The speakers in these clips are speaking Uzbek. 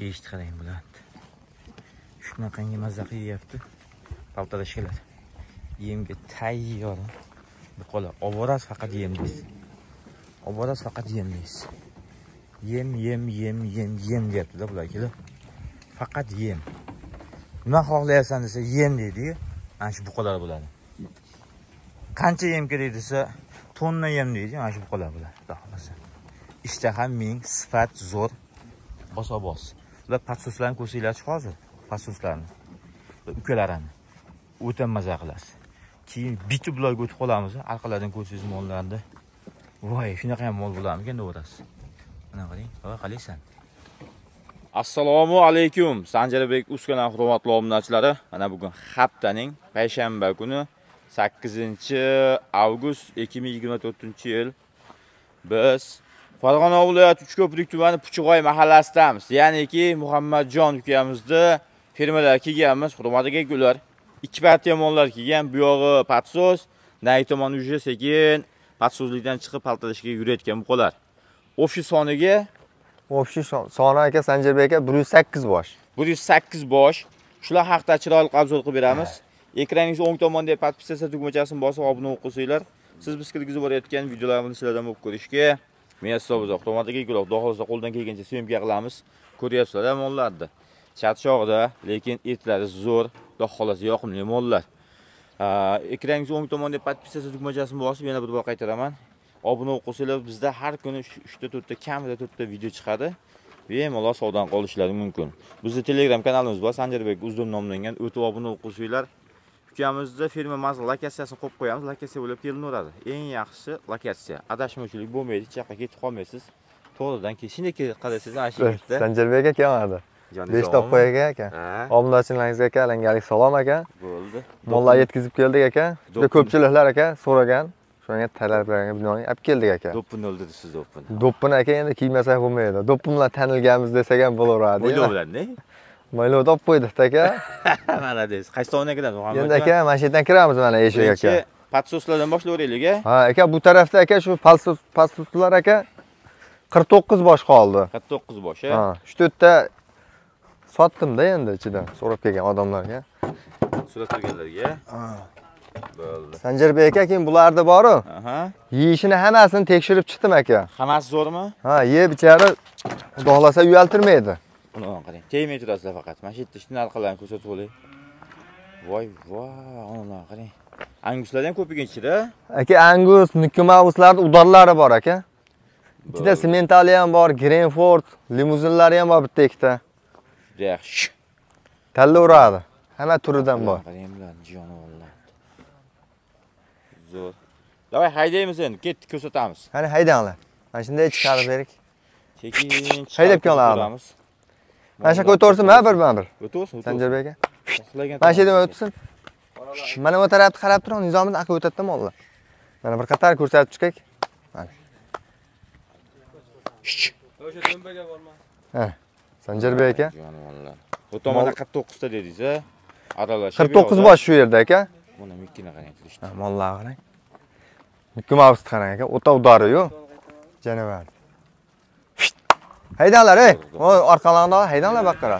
yeyishni qarang bular shunaqangi mazza qilyapti. Paltalashkalar yemga tayyor. Buqalar olib faqat yem deysiz. Faqat yem deysiz. Yem yem yem yem yem deyaptida bular kelib faqat yem. Nima xohlayapsan desa yem deydiyu. Mana shu buqalar bo'ladi. Qancha yem kerak desa tonna yem deydi mana shu buqalar bo'ladi. Xudo xohlasa ishtaha ming sifat zo'r bosa bos ular podsuslarni ko'rsanglarchi hozir? Podsuslarni ukalarini. O'ta maza qilasiz. Keyin bitib bularga o'tib qolamiz orqalardan ko'rsangiz mollarni. Voy shunaqa ham mol bo'larmikan deyaverasiz mana qarang voy qalaysan assalomu alaykum sanjarbek uz hurmatli obunachilari mana bugun haftaning payshanba kuni 8 avgust 2024 yil. Biz farg'ona viloyati uchko'prik tumani puchig'oy mahallasidamiz. Ya'niki muhammadjon ukamizni fermalarga kelganmiz hurmatli akalar ikki partiya mollar kelgan bu yog'i patsos nagi tomoni уже sekin patsozlikdan chiqib paltalashga yurayotgan buqalar общий soniga общий soni aka sanjarbek aka 108 bosh. 108 bosh. Shular haqida chiroyli obzor qilib beramiz. Ekraningiz o'ng tomonidagi podpisatsiya tugmachasini bosib obuna bo'lib qolsanglar siz biz kirgizib borayotgan videolarimizni sizlardan bo'lib ko'rishga muyassar bo'lsak hurmatli guloh xudo xohlasa qo'ldan kelgancha syomka qilamiz ko'ryapsizlar mollarni. Charchog'ida lekin etlari zo'r xudo xohlasa yoqimli mollar. Ekraningiz o'ng tomonidagi podpisatsiya tugmachasini bosib yana bir bor qaytaraman. Obuna bo'lib qolsanglar bizda har kuni 3 ta 4 ta kamida 4 ta video chiqadi. Bemalol savdoni qolishlari mumkin. Bizni telegram kanalimiz bor sanjarbek uzdum nomlangan. O'tib obuna bo'lib qolsanglar ukamizni firma mazkur lokatsiyasini qo'yib qo'yamiz. Lokatsiya bo'lib kelinaveradi eng yaxshi lokatsiya. Adashmovchilik bo'lmaydi. Hech yoqqa ketib qolmaysiz. To'g'ridan shunday qarasangiz ana shu yerda sanjarbek aka kelmadi. Beshtoq qo'y aka aka obunachilaringizga aka alangalik salom aka. Bo'ldi. Mollar yetkazib keldik aka. Juda ko'pchiliklar aka so'ragan. Shunga talablarga binoan olib keldik aka. Do'ppini o'ldirisiz do'ppini. Do'ppini aka endi kiymasak bo'lmaydi. Do'ppi bilan tanilganmiz desak ham bo'laveradi o'ylab bilan maylovda olib qo'ydik aka malades qaysi tomondan kiradi endi aka mana shu yerdan kiramiz mana eshik aka. podsoslardan boshlayveraylik a ha aka bu tarafda aka shu podsoslar aka qirq to'qqiz bosh qoldi. qirq to'qqiz bosh ha uch to'rtta sotdimda endi ichidan so'rab kelgan odamlarga. So'rab kelganlarga. Bo'ldi. Sanjarbek aka keyin bularni boru? Aha. Yeyishini hammasini tekshirib chiqdim aka. Hammasi zo'rmi? Ha yeb ichari xudo xohlasa uyaltirmaydi buni qarang. Tegmay turasizlar faqat. Mana shu yerda shuni orqalarini ko'rsatib qo'ying voy voy ana qarang. Anguslar ham ko'p ekan ichida. Aka angus nukumavuslarni udorlari bor aka. Ichida sementali ham bor grenford limuzinlari ham bor bitta ikkita. Juda yaxshi. Tanlayveradi hamma turidan bor. Qarang bular jonivorlar. Zo'r. Давай haydaymiz endi. Ketdik ko'rsatamiz. Qani haydanglar. Mana shunday chiqarib berik. Sekin Haydab kelamiz. Mana shu yoqqa o'taversinmi birma bir o'taversin sanjarbek aka mana shu yerdan o'tsin. Mana bu tarafni qarab turing nizomiddin aka o'tadida mollar mana bir qator ko'rsatib chiqaylik. O'sha do'mbaga borma ha sanjarbek aka. Jonivorlar. Bu tomonda qirq to'qqizta dedingiz a aralashib qirq to'qqiz bosh shu yerda aka. Buni mikkini qarang turishdi Ha, mollar qarang. Nukumavusni qarang aka. O'ta udori-yu. Janavar haydanglar ey! Orqalaringni ol haydanglar baqqara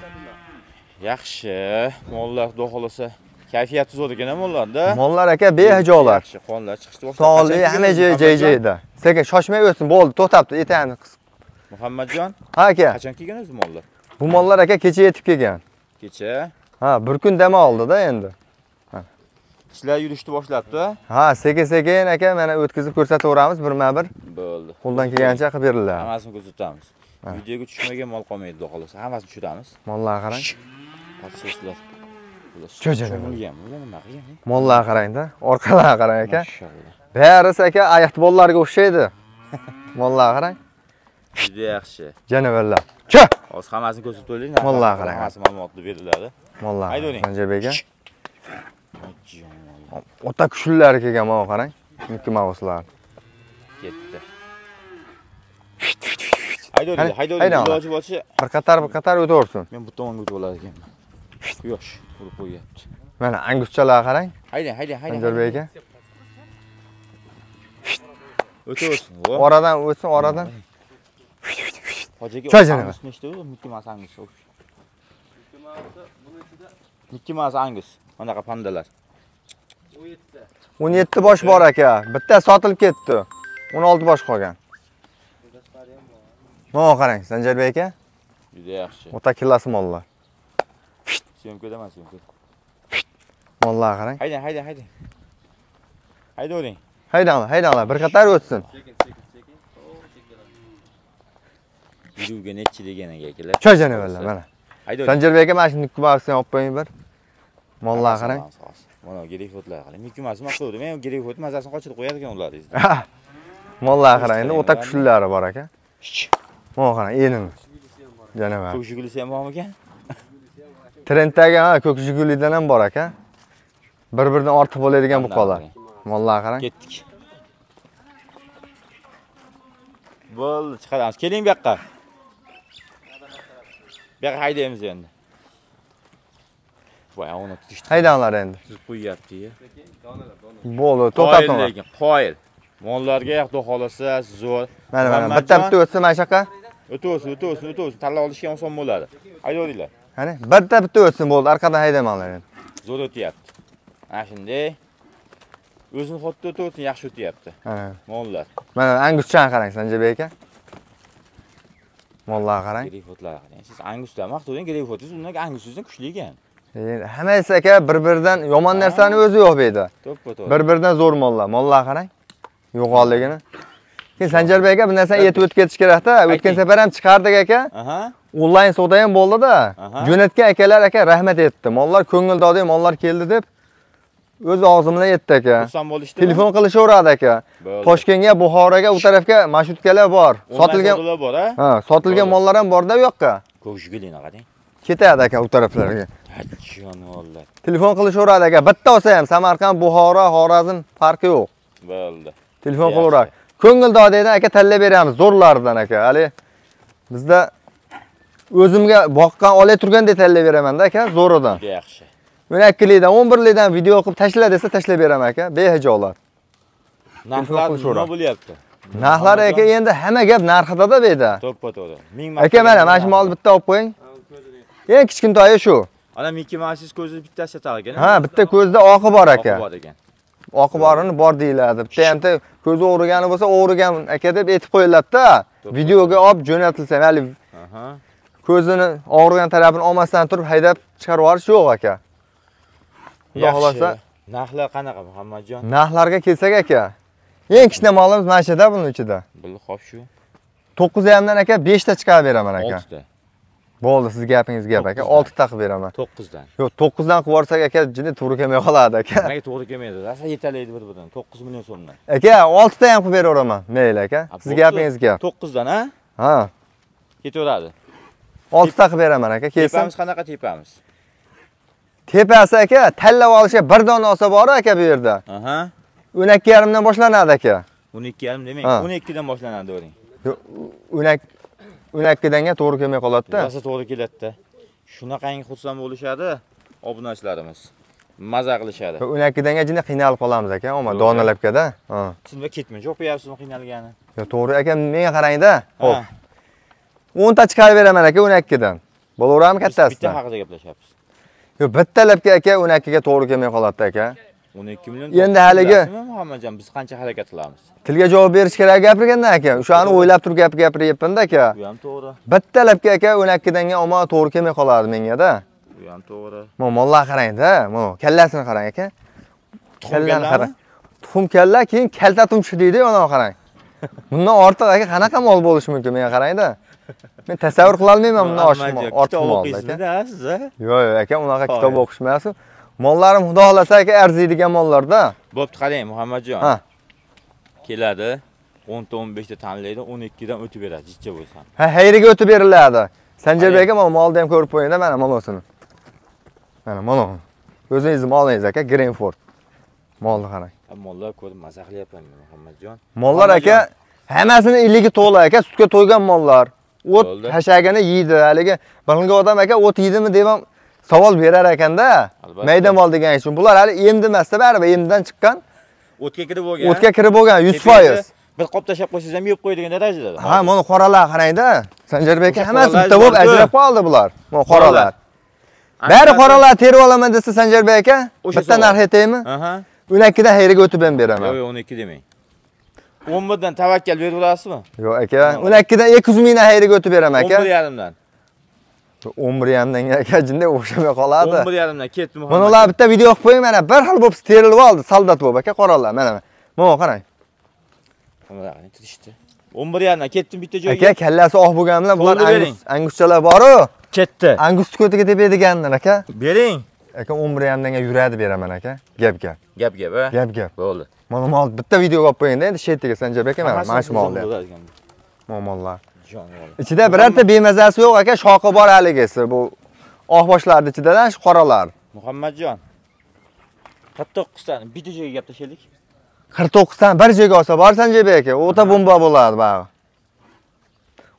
yaxshi mollar xudo xohlasa kayfiyati zo'r ekan mollarda mollar aka behijolar yaxshi qonlar chiqishdi sog'li hamma joyi joy joyida sekin shoshmay o'tsin bo'ldi to'xtabdi etagini qisib muhammadjon ha aka. qachon kelgan o'zi mollar? Bu mollar aka kecha yetib kelgan. Kecha ha bir kun dam oldida endi. Ishlar yurishni boshlabdi ha sekin sekin aka mana o'tkazib ko'rsataveramiz birma bir bo'ldi qo'ldan kelgancha qilib beriladi hammasini ko'rsatamiz videoga tushmagan mol qolmaydi xudo xohlasa hammasini tushiramiz. Mollarga qarang. Qilgan mollarga qarangda. Orqalariga qarang aka. Barisi aka ayiqbollarga o'xshaydi. Mollarga qarang. Juda yaxshi. Janavarlar cha hozir hammasini ko'rsatib qo'yaylik Mollar qarang. hammasi ma'lumotli beriladi mollar Haydavering. sanjarbek aka. Ota kushulari kelgan mana qarang. Mikki mauslar ketdi haydavering haydavering haydanglar. iloji boricha bir qator bir qator o'taversin men bu tomonga o'tib olar ekanman quyosh urib qo'yyapti mana anguschalarga qarang haydang haydang haydang sanjarbek aka o'taversin oradan o'tsin oradan Hojiga Cho'jini. Angus nechta u? Mickey Mouse Angus. Ikki mavsi, buni ichida Mickey Mouse Angus. Anaqa pandalar. 17 ta. 17 bosh bor aka. Bitta sotilib ketdi. 16 bosh qolgan. Mana qarang, Sanjarbek aka. Juda yaxshi. O'ta killasi mollar. Syomkada emas, syomka. Mollar qarang. Haydang, haydang, haydang. Haydavering. Haydanglar, haydanglar, bir qator o'tsin. Sekin, sekin, sekin. Yuruvga nechi deganiga kelar. Cho'jani billar, mana. Haydavering. Sanjarbek aka mana shuni kubaksidan olib qo'ying bir. Mollar qarang. Mana greyfotlar qarang. Mickey Mouse maqtovdim. Men greyfot mazasini qochirib qo'yadigan ular deysiz. Mollar qarang, endi o'ta kuchlilari bor aka. Mana qarang, bor. Janavar. Ko'k shugulisi ham bormi ekan? Trenddagi ha, ko'k jigulidan ham bor aka. Bir-biridan ortiq bo'ladigan buqalar. Mollar qarang. Ketdik. Bo'ldi, chiqaramiz. Keling bu yoqqa. Bu yoqqa haydaymiz endi. Voy, uni tutishdi. Haydanglar endi. Donalar, donalar. Bo'ldi, to'xtatinglar. qoyil. Mollarga yoqdi xohlasa zo'r. Mana mana bitta bitta o'tsa mana shu yoqqa. O'tavsin, o'tavsin, o'tavsin. Tanlab olishga oson bo'ladi. Haydaveringlar. Qani, bitta bitta o'tsin bo'ldi, orqadan haydamanglar endi. Zo'r o'tyapti. Ana shunday. O'zini xuddi o'tavsin, yaxshi o'tyapti. Mana. Mollar. Mana anguschan qarang Sanjarbek aka. Mollar qarang. Greyfotlar qarang. Siz angusdan maqtovding, greyfotingiz undan angusingizdan kuchli ekan. Hammasi aka bir-biridan yomon narsani o'zi yo'q bu yerda. To'ppa-to'g'ri. Bir-biridan zo'r mollar. Mollar qarang. Yo'qolligini. Keyin Sanjarbek aka bir narsani yetib o'tib ketish kerak-da. O'tgan safar ham chiqardik aka. Onlayn savdo ham bo'ldi-da. Jo'natgan akalar aka rahmat etdi. Mollar ko'ngildagi mollar keldi deb o'z og'zim bilan aytdi aka. Xursand bo'lishdimi? Telefon qilishaveradi aka. Toshkentga, Buxoroga, u tarafga marshutkalar bor. Sotilgan bor, ha? sotilgan mollar ham borda u yoqqa. Ko'k jigulini qarang. Ketadi aka u taraflarga. Jonivorlar. Telefon qilishaveradi aka. Bitta olsa ham Samarqand, Buxoro, Xorazm farqi yo'q. Bo'ldi. Telefon qilaveradi. Ko'ngildodiydan aka tanlab beramiz, zo'rlaridan aka. Hali bizda o'zimga boqqan olay turgandek tanlab beramanda aka, zo'ridan. Juda yaxshi. 12likdan, 11likdan video qilib tashla desa tashlab beraman aka, behijolat. Narxlar nima bo'lyapti? Narxlari aka endi hamma gap narxida-da bu yerda. To'ppa-to'g'ri. Ming Aka mana mana shu molni bitta olib qo'ying. Eng kichkintoyi shu. Ana Mickey Mouse ko'zi bittasi yotar ekan. Ha, bitta ko'zda oqi bor aka. Bor ekan. Oqi borini bor deyiladi. Bitta hamda ko'zi o'rigani bo'lsa, o'rigan aka deb aytib qo'yiladi-da. Videoga olib jo'natilsa, hali Aha. ko'zini og'rigan tarafini olmasdan turib haydab chiqarib yuborish yo'q aka. Xudo Yaxshi. xolasa, Narxlar qanaqa Muhammadjon? narxlarga kelsak aka, eng kichkina molimiz mana shuda buning ichida. Bil xo'p shu. 9 dan aka 5 ta chiqarib beraman aka. 6 ta. Bo'ldi, siz gapingiz gap aka. To'qqizdan. 6 ta qilib beraman. 9 dan. Yo'q, 9 dan qilib yuborsak aka, juda to'g'ri kelmay qoladi aka. Nimaga to'g'ri kelmaydi? Asa yetalaydi bir-biridan. 9 million so'mdan. Aka, 6 ta ham qilib beraveraman. Mayli aka. Siz gapingiz gap. 9 dan, ha? Ha, Ketaveradi. 6 ta qilib beraman aka. Kelsin. Tepamiz qanaqa tepamiz? Tepasi aka, tanlab olishga bir dona olsa bor aka bu yerda. Aha. 12.5 dan boshlanadi aka. 12 yarim demang, Ha. 12 dan boshlanadi o'ring. 12 12danga to'g'ri kelmay qoladi-da. Rosa to'g'ri keladi-da. Shunaqangi xursand bo'lishadi obunachilarimiz. Maza qilishadi. 12danga jina qiynalib qolamiz aka, To'g'ri. donalabkada. Ha. Siz nima ketmay o'qiyapsizmi qiynalgani? Yo, to'g'ri aka, menga qarang-da. Xo'p, Ha. 10 ta chiqarib beraman aka 12dan. Bo'laveradimi Biz Bitta kattasidan? haqida gaplashyapmiz. Yo, bittalabga aka 12ga to'g'ri kelmay qoladi aka. 12 million. Endi haligi- Muhammadjon, biz qancha harakat qilamiz? Tilga javob berish kerak gapirganda aka. O'shani o'ylab turib gap gapiryapman-da aka. Bu ham to'g'ri, Bittalabga aka 12danga ammo to'g'ri kelmay qoladi menga-da. bu ham to'g'ri. Mana mollar qarang-da, mana kallasini qarang aka. Kallani qarang. Tuxum kalla, keyin kalta tumshuq deydi, ona qarang. Bundan ortiq aka qanaqa mol bo'lishi mumkin menga qarang-da. Men tasavvur qila olmayman bundan oshiq mol, ortiq Kitob mol aka. siz? Yo'q, yo'q aka, unaqa kitob o'qish emas. Mollarim xudo xolasa aka arziydigan mollarda. Bo'pti, qarang Muhammadjon. Ha. Keladi. 10 ta 15 ta tanlaydi, 12 dan o'tib beradi, jichcha bo'lsa. Ha, hayriga o'tib beriladi. Sanjarbek aka, mana molni ham ko'rib qo'ying-da, mana molosini. Mana mono. O'zingizni molingiz aka, Greenford. Molni qarang. Mollar ko'rib maza qilyapman men Muhammadjon. Mollar aka hammasini illigi to'la aka, sutga to'ygan mollar. O't hashagini yeydi. Haligi bilgan odam aka o't yeydimi deb ham savol berar ekanda. Mayda mol degan uchun. Bular hali emdi emasda, baribir emdan chiqqan. O'tga kirib bo'lgan. O'tga kirib bo'lgan Tepasi 100%. bir qop tashlab qo'ysangiz ham yeb qo'yadigan darajada ha mana qoralar qarangda. Sanjarbek aka hammasi bitta bo'lib ajrab qoldi bular. Mana qoralar bari qoralar terib olaman desa sanjarbek aka bitta narx aytaymi aha. 12 dan hayriga o'tib ham yo'q beraman. Yo'q 12 demang. 11 dan tavakkal berib olasizmi? Yo'q aka. 12 dan 200 mingdan hayriga o'tib beraman aka. 11 yarimdan 11 yarimdan jinday o'xshamay qoladi 11 yarimdan ketdi mana muhammad ular bitta video qilib qo'ying mana bir xil bo'lib terilib oldi soldat bo'lib aka qoralar mana mana qarang Mana tutishdi 11 yarimdan ketdim bitta joyga aka kallasi oq bo'lgan bilan bular anguschalar boru ketdi angusni ko'tiga tepadiganlar aka bering aka 11 yarimdanga yuradi beraman aka gap gap gap gap a gap gap bo'ldi mana mol bitta video olib qo'yingda endi shetiga sanjarbek aka mana mana shu molni bo'ladigan ichida birorta bemazasi yo'q aka shoxi bor haligisi bu oq boshlarni ichidadan shu qoralar. Muhammadjon 49 tani bitta joyga gap tashlaylik 49 dan bir joyga olsa bor sanjarbek aka o'ta bomba bo'ladi bag'i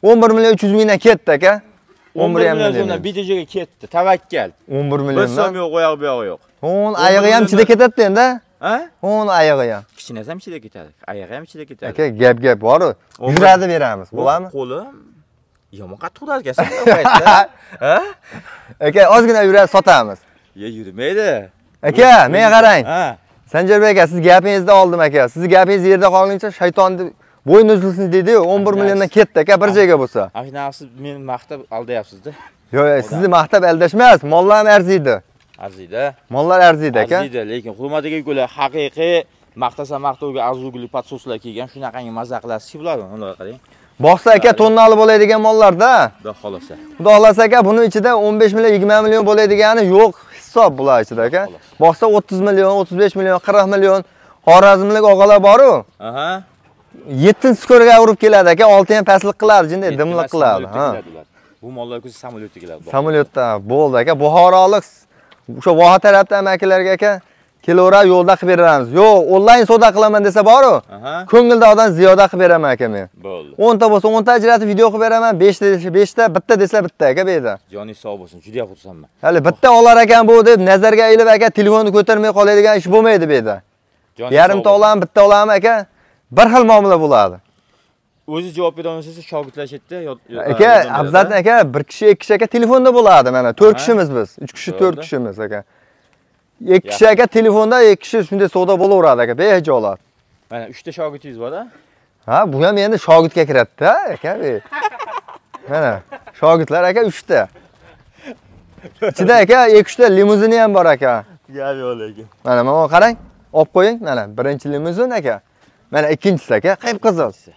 11 million 300 mingdan ketdi aka. 11 11 million so'mdan bitta joyga ketdi tavakkal. 11 bir so'm milliondan yo'q u yoq bu yog'i yo'q. O'n 11 oyog'i ham ichida milliondan- ketadi endi ha o'n oyog'i ham kichinasi ham ichida ketadi oyog'i ham ichida ketadi aka gap gap boru O'n yuradi beramiz bo'ladimi qo'lim yomon qattiq uradi ekansan bu paytda aka ozgina yuradi sotamiz ye yurmaydi aka menga qarang sanjarbek aka siz gapingizni oldim aka sizni gapingiz yerda qolguncha shaytonni bo'yni uzilsin deydiyu 11 milliondan ketdi aka bir joyga bo'lsa anaqa siz meni maqtab aldayapsizda yo'q yo'q sizni maqtab aldashmas mollar ham arziydi arziydi mollar arziydi aka arziydi lekin hurmatiga ko'ra haqiqiy maqtasa maqtovga arzuguli podsoslar kelgan. Shunaqangi maza qilasiz bular ularga qarang. Boqsa aka tonnali bo'ladigan mollarda? Xudo xohlasa. Xudo xohlasa aka buni ichida 15 million 20 million bo'ladigani yo'q hisob bular ichida aka. Boqsa 30 million 35 million 40 million xorazmlik og'alar boru? Aha. 7 sko'rga urib keladi aka olti ham pastlik qiladi jinday dimliq qiladi ha. bu mollar ko'zi samolyotda keladi. Samolyotda bo'ldi aka buxorolik o'sha voha tarafdan amakilarga aka kelaveradi yo'lda qilib beramiz. Yo'q onlayn savdo qilaman desa boru ko'ngilda odam ziyoda qilib beraman aka men. Bo'ldi. 10 ta bo'lsa 10 ta ajratib video qilib beraman 5 ta desa 5 ta bitta desa bitta aka bu yerda joningiz sog' bo'lsin juda xursandman. Hali bitta olar ekan bu deb nazarga ilib aka telefonni ko'tarmay qoladigan ish bo'lmaydi bu yerda yarimta olaman bitta olaman aka bir xil muomala bo'ladi o'zi javob bera olmasa shogirdlar chetda aka abzatni aka bir kishi ikki kishi aka telefonda bo'ladi mana. To'rt kishimiz biz. Uch kishi to'rt kishimiz aka. Ikki kishi aka telefonda ikki kishi shunday savdo bo'laveradi aka behijolat. Mana 3 ta shogirdingiz bor-a? ha bu ham endi shogirdga kiradida aka mana shogirdlar aka uchta. Ichida aka ikki uchta limuzini ham bor aka. Gap yo'q lekin. Mana mana qarang. Olib qo'ying. Mana birinchi limuzin aka. Mana ikkinchisi aka. Qip qizil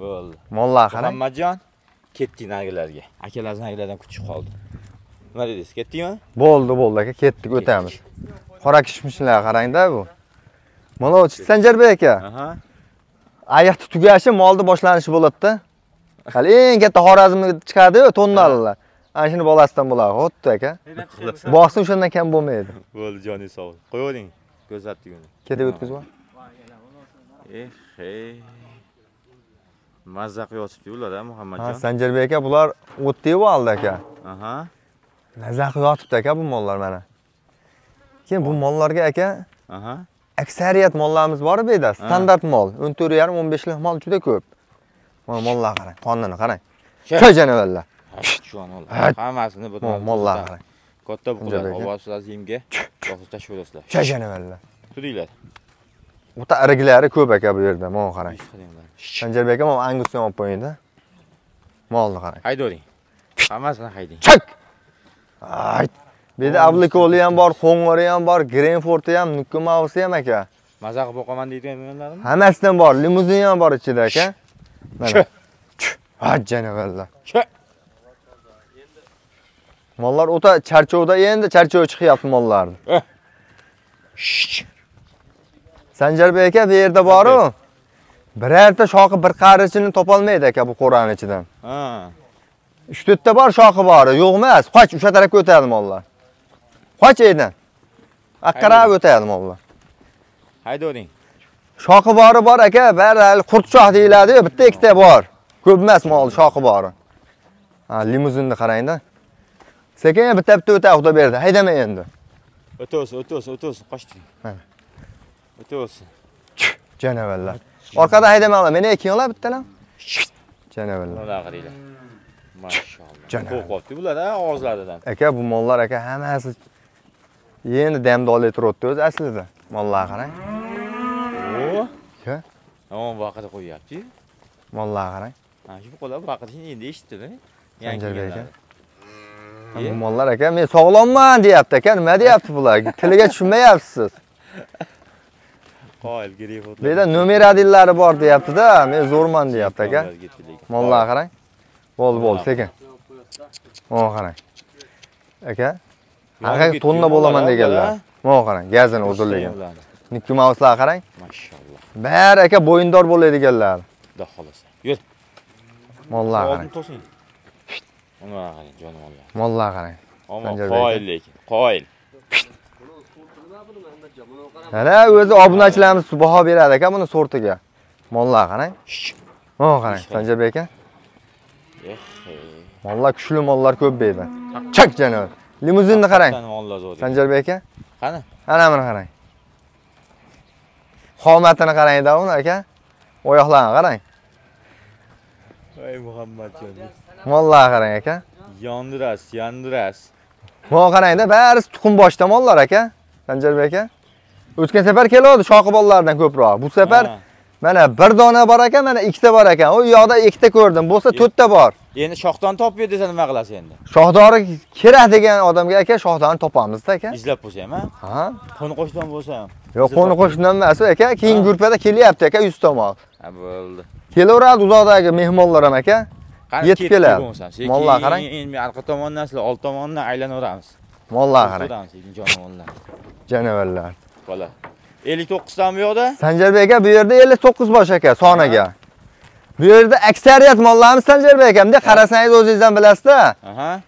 bo'ldi. Mollar qarang. Muhammadjon ketdik nagilarga akalar nagilardan kutishib qoldi. Nima dedingiz ketdingmi? Bo'ldi bo'ldi aka ketdik o'tamiz. Qora kishmishlar qarangda bu. Bu sanjarbek aka? Aha. Ayiqni tugashi molni boshlanishi bo'ladida. Hali eng katta xorazmga chiqadiyu tonnalilar ana shuni bolasidan bo'ladi xuddi aka. Boqsin o'shandan kam bo'lmaydi. Bo'ldi joningiz sog' qo'yavering ko'rsatdik uni. Ketib o'tkazib eh hey mazza qilyotibdi ular a ha muhammadjon sanjarbek aka bular o'tda yubordi aka. Aha. Mazza qilib yotibdi aka bu mollar mana. Keyin bu mollarga aka? Aha. Aksariyat mollarimiz bor bu yerda standart mol. 14 yarim 15 lik mol juda ko'p. Mana mollar qarang qonini qarang. Shu an Ha. hammasini bir Mana mollar qarang. katta buqalar oborasizlar yemga boqib tashlayverasizlar shu janavallar turinglar o'ta iriklari ko'p aka bu yerda mana qarang sanjarbek aka mana angusni olib qo'yingda molni qarang haydavering hammasini haydang chak ay bu yerda ablikoli ham bor qo'ng'iri ham bor grenforti ham nukka mavsi ham aka maza qilib boqaman deydiganlarmi hammasidan bor limuzin ham bor ichida aka mana Chö. ha janavallar Chö. mollar o'ta charchovda endi charchov chiqyapti mollarni sanjarbek aka bu yerda boru birorta shoxi bir qarichini topolmaydi aka bu qo'rani ichidan. Ha. Uch to'rtta bor shoxi bori yo'q emas. Qoch o'sha tarafga o'tadi mollar qoch eydan aqqarab o'tadi mollar haydavering shoxi bori bor aka bari hali qurt shox deyiladi bitta ikkita bor. Ko'p emas mol shoxi bori. Ha limuzinni qarangda. Sekin bitta bitta o'tadi xudo berdi. Haydama endi. O'taversin o'taversin o'taversin qochdiring o'taversin janavallar Orqadan haydamanglar. Meni ekinglar bittalar. Janavallar. Bunaqa qaranglar. Mashalloh. Qo'rqyapti bular a og'izlaridan. Aka bu mollar aka hammasi endi damda olib turibdi o'zi aslida. Mollar qarang. O. Ha? Tamam vaqtida qo'yyapti. Mollar qarang. Ha, shu qo'llar vaqtini endi. Sanjarbek aka. Ye. Bu mollar aka men sog'lomman deyapti aka. Nima deyapti bular? Tiliga tushunmayapsiz siz. Qoyil greyfot. Bu yerda nomer adillari bor deyapti-da. Men zo'rman deyapti aka. Mollar qarang. Bo'ldi, bo'ldi, sekin. Mana qarang. Aka, haqiqiy tonna bo'laman deganlar. Mana qarang, gazini uzunligi. Nikki Mouse'lar qarang. Mashalloh. Bari aka bo'yindor bo'ladiganlar. Xudo xolasa. Yur. Mollar Oldin qarang. to'sing. Mana qarang jonivorlar. Mollar qarang. Ammo aka. qoyil lekin. Qoyil. Mana o'zi obunachilarimiz baho beradi aka buni sortiga. Mollar qarang. Mana qarang, Sanjarbek aka. Mollar kuchli mollar ko'p yerda. Chak janob. Limuzinni qarang. Sanjarbek aka. Qani? Ana buni qarang. Qomatini qarang-da uni aka. Oyoqlarini qarang. Voy Muhammadjon. Mollar qarang aka. Yondiras, yondiras. Mana qarang-da, barisi tuxum boshda mollar aka. Sanjarbek aka. O'tgan safar keladi shoqibonlardan ko'proq. Bu safar mana bir dona bor ekan, mana ikkita bor ekan. U yoqda ikkita ko'rdim. Bo'lsa to'rtta bor. Endi shoxdan topib desa nima qilasiz endi? Shohdori kerak degan odamga aka shohdorni topamiz-da aka. Izlab bo'lsam, ha? Ha? Qo'ni qo'shdan bo'lsa ham. Yo'q, qo'ni qo'shnidan emas aka. Keyin Ha. gruppada kelyapti aka 100 tomon. Bo'ldi. Kelaveradi uzoqdagi mehmonlar ham aka. Yetib keladi. Mollar qarang. Endi arqa tomondan sizlar old tomondan aylanaveramiz. Mollar qarang. Jonivorlar. Janavarlar. Bola. 59 dan bu yoqda? Sanjarbek aka bu yerda 59 bosh aka soniga. Bu yerda aksariyat mollarimiz Sanjarbek akamda qarasangiz o'zingiz ham bilasizda. Aha.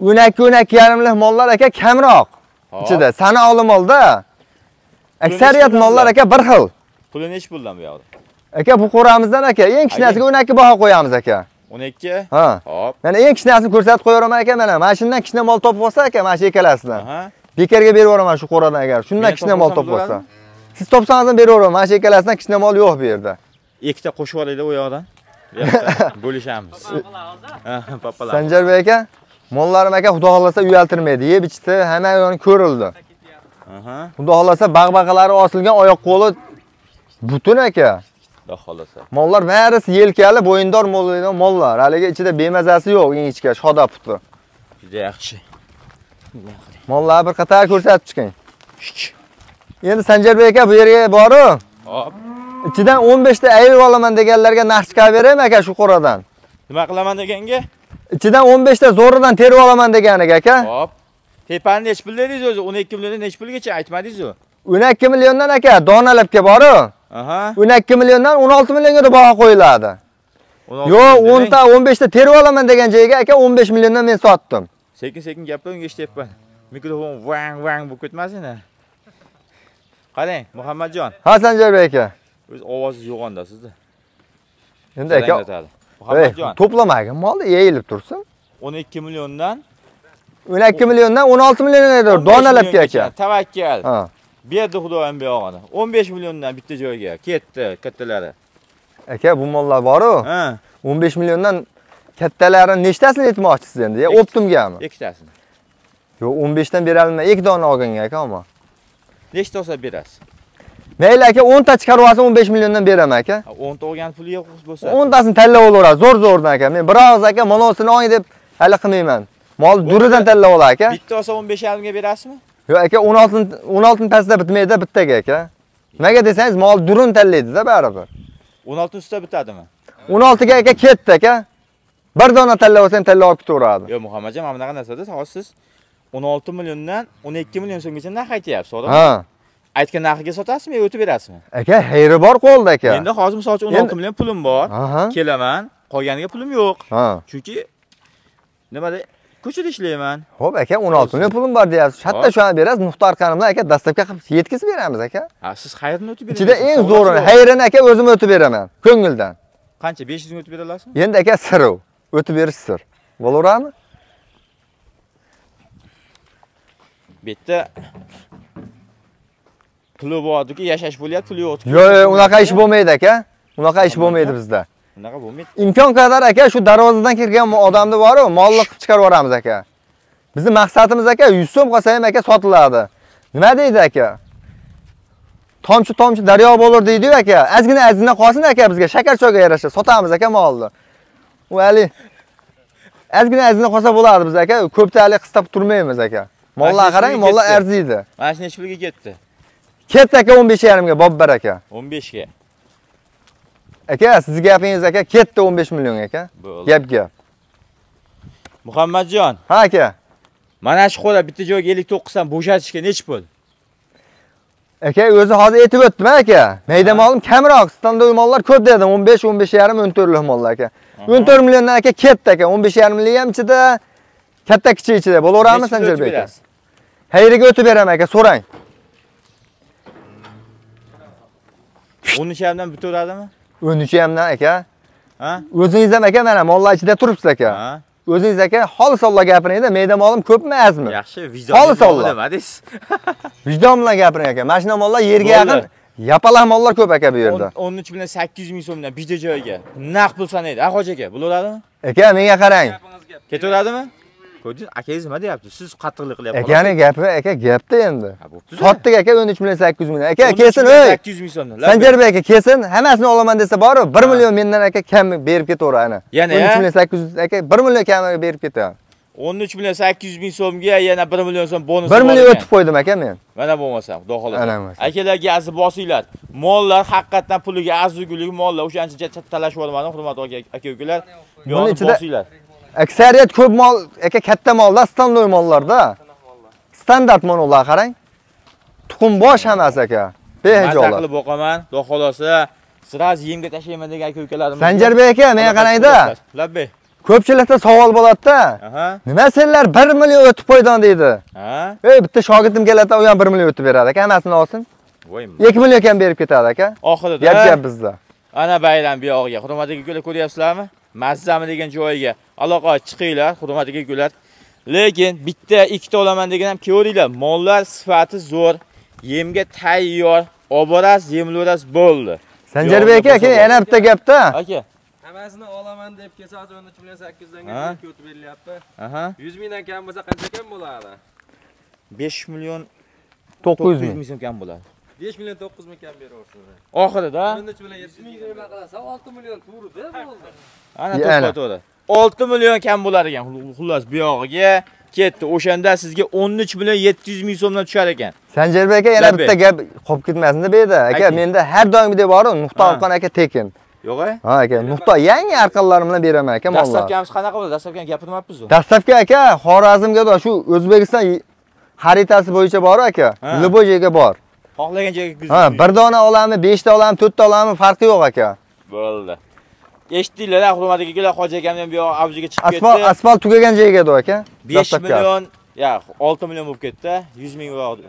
O'nak o'nak yarimlik mollar aka kamroq ichida. Sanoqli molda. Aksariyat mollar aka bir xil. Puli nechi puldan bu yoqda? Aka bu qo'ramizdan aka eng kichkinasiga 12 baho qo'yamiz aka. 12. Ha. Hop. Mana eng kichkinasini ko'rsatib qo'yaveraman aka mana. Mana shundan kichkina mol topib olsa aka, mana shu ikkalasidan. Bekarga berib yuboraman shu qo'radan agar. Shundan kichkina mol topib olsam. Siz topsangiz ham berib yuboraman. Mana shu ikkalasidan kichkina mol yo'q bu yerda. Ikkita qo'shib olaylik u yoqdan. Bo'lishamiz. Ha, papalar. Sanjarbek aka, mollarim aka xudo xolasa uyaltirmaydi. Yeb ichdi, hamma yoni ko'rildi. Aha. Xudo xolasa bag'baqalari osilgan oyoq qo'li butun aka. Xudo xolasa. Mollar barisi yelkali, bo'yindor mollar. Haligi ichida bemazasi yo'q, ingichka, shoda puti. Juda yaxshi. Mollar bir qator ko'rsatib chiqing. Endi Sanjarbek aka bu yerga borib, Hop. ichidan 15 ta ayib olaman deganlarga narx chiqarib beraymi aka shu qo'radan? Nima qilaman deganga? Ichidan 15 ta zo'ridan terib olaman deganiga aka. Hop. Tepani nech pul dedingiz o'zi? 12 milliondan nech pulgacha aytmadingiz-ku? 12 milliondan aka donalabga borib, Aha. 12 milliondan 16 millionga baho qo'yiladi. 16 Yo'q, million 10 ta, 15 ta terib olaman degan joyga aka 15 milliondan men sotdim. Sekin sekin gaplar unga eshityapman. Mikrofon vang vang bo'lib ketmasin. Qarang, Muhammadjon, Ha Sanjarbek aka. o'z ovozingiz yo'g'onda sizda. Endi aka, Muhammadjon, to'plamagin molni yeyilib tursin. 12 milliondan 12 milliondan 16 millionga dur, 15 donalabga aka. Tavakkal. Berdi xudoyim buyog'ini. 15 milliondan bitta joyga ketdi kattalari. Aka, bu mollar bor-ku. Ha, 15 milliondan kattalarini nechtasini aytmoqchisiz endi? Ya, Ikkita. optimgami? ikkitasini. Yo'q, 15 dan bera olmayman. 2 dona olganga aka, ammo. Nechta olsa berasiz? Mayli aka, 10 ta chiqarib olsam 15 milliondan beraman aka. Ha, 10 ta olgan puli yo'q bo'lsa. 10 tasini tanlab olaveradi, zo'r-zo'rdan aka. Men biroz aka, monosini oling deb hali qilmayman. Mol duridan tanlab ola aka. Bitta olsa 15 ga berasizmi? Yo'q aka, 16 16 tasida bitmaydi bittaga aka. Nimaga desangiz, mol durun tanlaydi-da baribir. 16 ustida bitadimi? 16 ga aka ketdi aka. Bir dona tanlab olsang tanlab olib ketaveradi. Yo'q, Muhammadjon, mana bunaqa narsada hozir siz 16 milliondan 12 million so'mgacha narx aytyapsiz, to'g'rimi? Ha. Aytgan narxiga sotasizmi yo o'tib berasizmi? Aka, xayri bor qo'lda aka. Endi hozir misol uchun 16 Endi- million pulim bor. Kelaman, qolganiga pulim yo'q. Chunki nimada ko'chada ishlayman. Xo'p aka, 16 million pulim bor deyapsiz. Hatta Hop. shu an berasiz, Muxtor qanimdan aka dastavka qilib yetkazib beramiz aka. Ha, siz xayrni o'tib berasiz. Ichida eng zo'rini, xayrini aka o'zim o'tib beraman, ko'ngildan. Qancha? 500 ming o'tib bera olasizmi? Endi aka sir u. O'tib berish sir. Bo'laveradimi? Bu yerda puli bordiku yashash bo'lyapti puli yo'q. Yo'q yo'q unaqa ish bo'lmaydi aka. Unaqa ish bo'lmaydi bizda. unaqa bo'lmaydi. Imkon qadar aka shu darvozadan kirgan odamni boru molni qilib chiqarib yuboramiz aka. Bizni maqsadimiz aka 100 so'm qolsa ham aka sotiladi. Nima deydi aka? Tomchi tomchi daryo bo'lar deydi aka. Ozgina ozgina qolsin aka bizga shakar choyga yarasha sotamiz aka molni u hali ozgina ozgina qolsa bo'ladi biz aka. Ko'pda hali qistab turmaymiz aka. Mollar qarang mollar arziydi mana shu pulga ketdi. Ketdi aka 15 yarimga bobbar aka. 15 ga. Aka sizni gapingiz aka ketdi 15 million aka. Gap gap. Muhammadjon. Ha aka. Mana shu qo'la bitta joyga 59 dan bo'shatishga necha pul? Aka o'zi hozir aytib o'tdim aka. Mayda molim kamroq standart mollar ko'p dedim. 15 15 yarim 14 lik mollar aka 14 milliondan aka ketdi aka. 15 yarim million ham ichida katta kichik ichida. O'tib sanjarbek aka? hayriga o'tib beraman aka so'rang. 13 yarimdan bitaveradimi 13 hamdan aka. Ha? O'zingiz ham aka mana mollar ichida turibsiz aka. Ha? O'zingiz aka xolis olloh gapiringda mayda molim ko'pmi azmi? Yaxshi vijdon olloh. nima deysiz vijdon bilan gapiring aka. Mana shunday mollar yerga yaqin yapaloq mollar ko'p aka bu yerda 13 bilan 800 ming so'mdan bitta joyga naq pul sanaydi a hoji aka bo'laveradimi aka menga qarang ketaveradimi ko'rdingiz akangiz nima deyapti siz qattiqlik qilyapsiz akani gapi aka gapda endi. Sotdik aka 13 million 800 million aka 13 kelsin ey. 800 ming so'mdan sanjarbek aka kelsin hammasini olaman desa boru 1 million mendan aka kam berib ketaver ana Yana, 13 ya? million 800 aka 1 million kamiga berib ketadi 13 million 800 ming so'mga yana 1 million so'm bonus 1 bor million o'tib qo'ydim aka men. Mana bo'lmasa xudo bo'lmasa. akalarga azi bosinglar. Mollar haqiqatdan puliga arzigulik mollar o'shancha talashib olmadim hurmatli aka- aka ukalar. Bu Buni ichida- bosinglar. aksariyat ko'p mol aka katta molda standart mollarda. Standart mollar qarang. Tuxum bosh hammasi aka. Maza behijolat qilib boqaman xudo xohlasa. Sraz yemga tashlayman degan aka ukalarim sanjarbek aka menga qarangda. labbay ko'pchilikda savol bo'ladida. Nima senlar 1 million o'tib qo'yding deydi? Ha? Ey bitta shogirdim keladi u ham 1 million o'tib beradi aka hammasini olsin. Voy 2 million kam berib ketadi aka. Oxirida gap gap bizda. ana bayram bu yog'iga hurmatli ukalar ko'ryapsizlarmi? Mazzami degan joyiga. Aloqa chiqinglar hurmatli ukalar lekin bitta ikkita olaman degan ham kelaveringlar mollar sifati zo'r yemga tayyor olib borasiz yemlaverasiz bo'ldi sanjarbek aka yana bitta gapda. Aka Hammasini olaman deb kelsa hozir 13 million 800 dan Ha? ga o'tib berilyapti. aha. 100 mingdan kam bo'lsa qancha kam bo'ladi? 5 million 900 900 ming ming so'm kam bo'ladi. 5 million 900 ming kam beraversin. oxirida? 13 million 700 ming nima qilasa 6 million turdi bo'ldi. ana Yana. to'xtatadi 6 million kam bo'lar ekan. Xullas bu yog'iga ketdi. O'shanda sizga 13 million 700 ming so'mdan tushar ekan. Sanjarbek aka yana bitta gap qolib ketmasin deb edi. Aka menda har doimgidek bor nuqta orqan aka tekin yo'q a ha aka nuqta yangi arqonlarim bilan beraman aka mollar dastlabkamiz qanaqa bo'ldi? Dastlabkani gapirmabmiz u dastlabki aka xorazmga da shu o'zbekiston xaritasi bo'yicha bor aka. Ha. любой joyga bor. Xohlagan joyga ha kuzatib bir dona olami beshta olami to'rtta olami farqi yo'q aka. Bo'ldi. Eshitdinglar akalar hoji akam ham bu yoq avjiga chiqib asfalt ketdi. asfalt tugagan joyga edi aka. 5 dastlabki. million ya 6 million bo'lib ketdi. 100 ming bo'ldi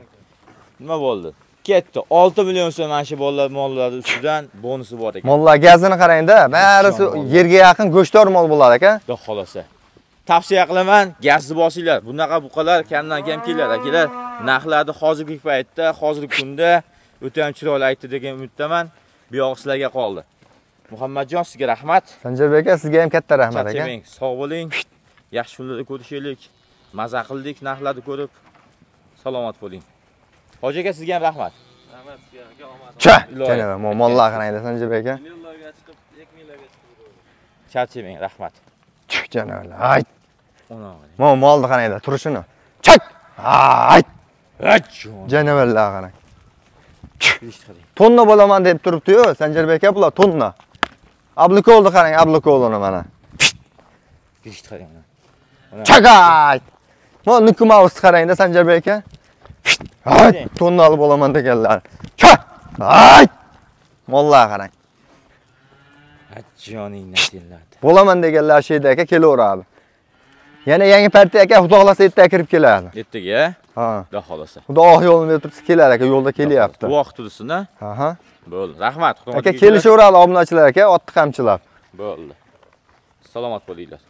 nima bo'ldi ketdi. 6 million so'm mana shu bolalar mollar ustidan bonusi bor ekan. Mollar gazini qarangda barisi yerga yaqin go'shtdor mol bo'ladi aka. Xudo xohlasa tavsiya qilaman gazni bosinglar. Bunaqa buqalar kamdan kam keladi akalar. Narxlarni hozirgi paytda hozirgi kunda o'ta ham chiroyli aytdi degan umiddaman. Bu yog'i sizlarga qoldi. Muhammadjon sizga rahmat. Sanjarbek aka sizga ham katta rahmat aka. sog' bo'ling. Yaxshi kunlarda ko'rishaylik. Maza qildik narxlarni ko'rib. Salomat bo'ling hoji aka sizga ham rahmat. Rahmat sizga, aka omad. cha janob mo- mollar qarangda sanjarbek aka? Millionlarga chiqib, 2 millionga chiqib. charchamang rahmat. Chuh janob ay! Ona mo molni qarangda turishini. Chak! Ay! Achjon. janavallar qarang Eshitding. tonna bo'laman deb turibdi-yu sanjarbek aka bular tonna. Ablukovni qarang ablukovni mana. Chakay mo nukumausni qarangda sanjarbek aka ay tonnali bo'laman deganlar cha ay mollar qarang Achjoningni senlardi. bo'laman deganlar shu yerda aka kelaveradi yana yangi partiya aka xudo xohlasa ertaga kirib keladi Ertaga, ha xudo xolasa. xudo oq yo'lini berib tursa keladi aka yo'lda kelyapti Guvoh tursin a? aha Bo'ldi. Rahmat. aka kelishaveradi obunachilar aka otni qamchilab Bo'ldi. Salomat bo'linglar.